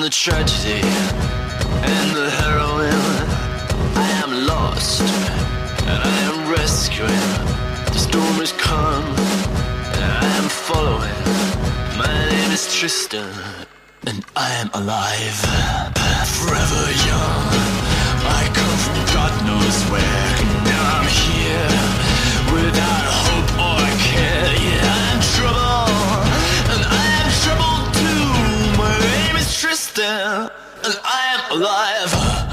the tragedy and the heroine. I am lost and I am rescuing. The storm has come and I am following. My name is Tristan and I am alive. And I am alive.